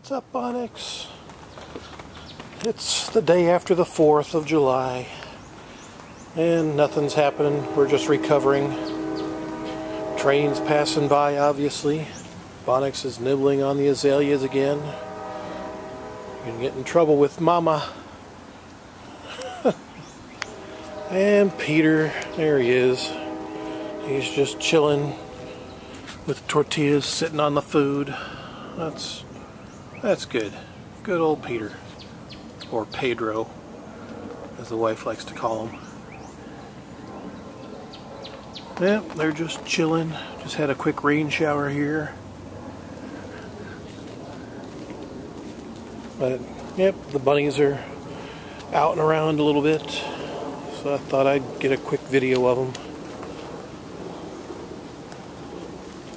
What's up, Bonyx? It's the day after the 4th of July, and nothing's happening. We're just recovering. Trains passing by, obviously. Bonyx is nibbling on the azaleas again. You're gonna get in trouble with Mama. and Peter, there he is. He's just chilling with tortillas sitting on the food. That's that's good. Good old Peter. Or Pedro, as the wife likes to call him. Yep, they're just chilling. Just had a quick rain shower here. But, yep, the bunnies are out and around a little bit. So I thought I'd get a quick video of them.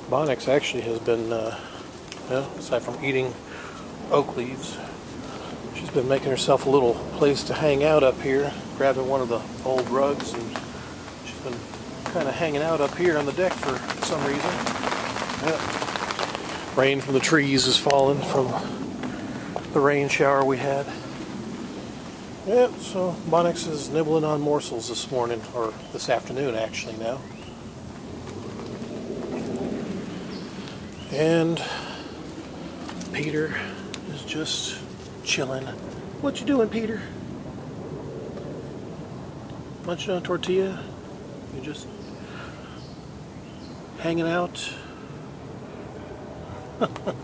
Bonyx actually has been, uh, well, aside from eating oak leaves. She's been making herself a little place to hang out up here, grabbing one of the old rugs, and she's been kind of hanging out up here on the deck for some reason. Yep. Rain from the trees is falling from the rain shower we had. Yep, so Bonyx is nibbling on morsels this morning, or this afternoon actually now. And Peter just chilling. What you doing, Peter? Munching on a tortilla? You're just hanging out? Come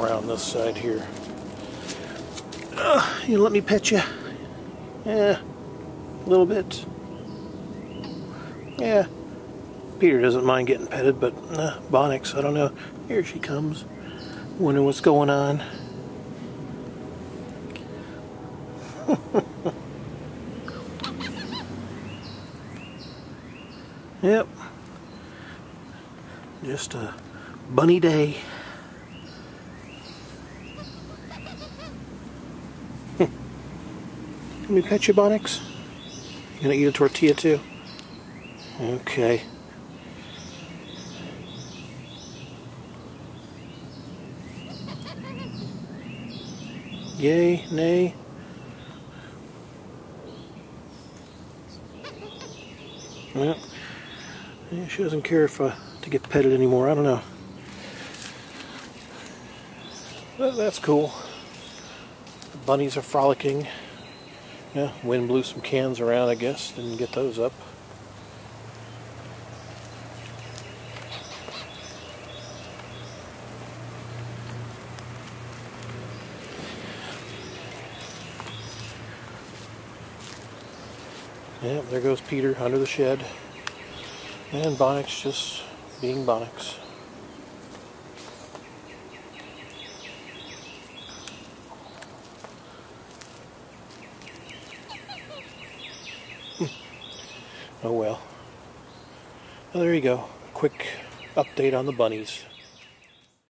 around this side here. Uh, you let me pet you? Yeah, a little bit. Yeah. Peter doesn't mind getting petted, but uh, Bonyx, I don't know. Here she comes. Wonder what's going on. yep. Just a bunny day. Let me pet you, Bonyx. You gonna eat a tortilla too? Okay. Yay, nay. Well, she doesn't care if uh, to get petted anymore. I don't know. That's cool. The bunnies are frolicking. Yeah, wind blew some cans around, I guess. Didn't get those up. Yeah, there goes Peter under the shed. And Bonyx just being Bonyx. Hmm. oh well. well. There you go. Quick update on the bunnies.